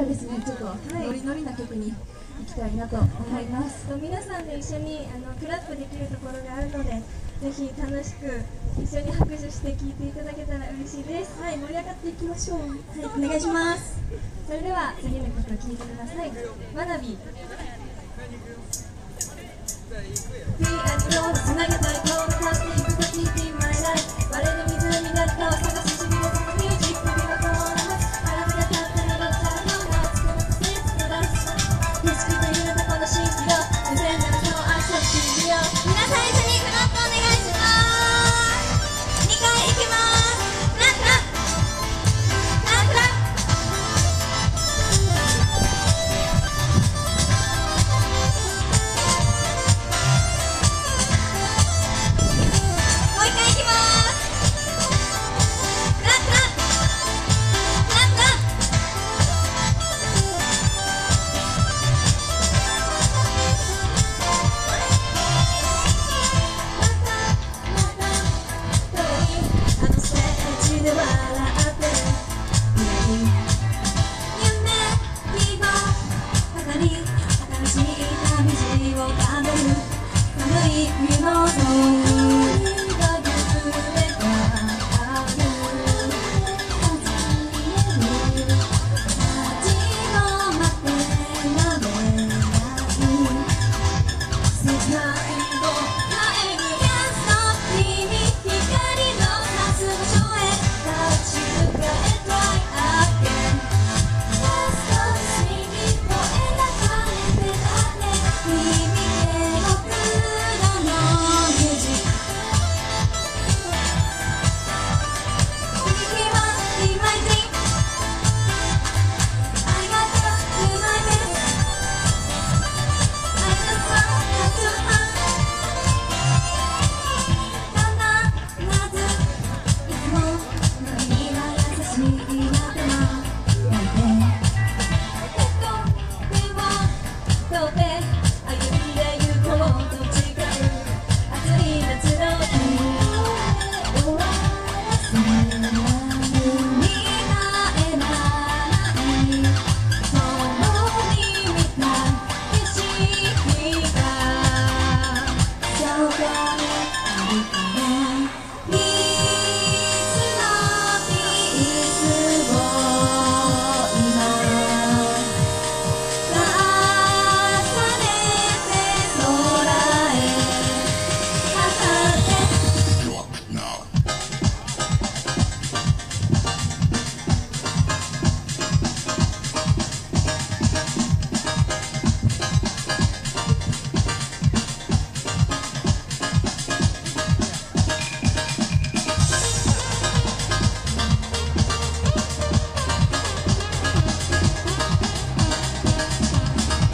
はですねちょっとノリノリな曲に行きたいなと思います、はい、皆さんで一緒にあのクラップできるところがあるのでぜひ楽しく一緒に拍手して聴いていただけたら嬉しいです。はい盛り上がっていきましょう。はいお願いします。それでは次の曲を聴いてください「わなび」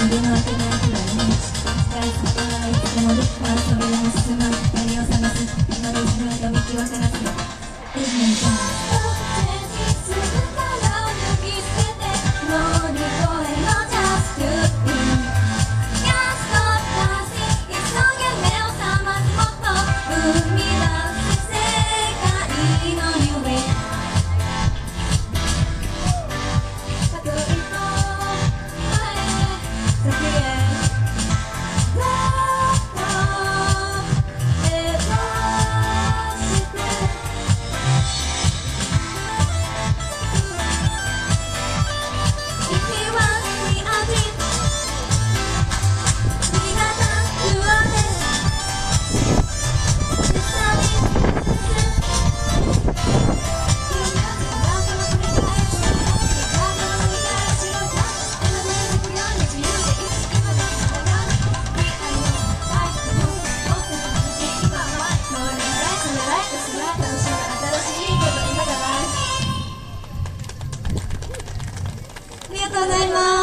げのわけない日は闇に散らすことがないつでもできたらそれでも進まない何を探す。今の自分が見極せなくていいのにとうございます。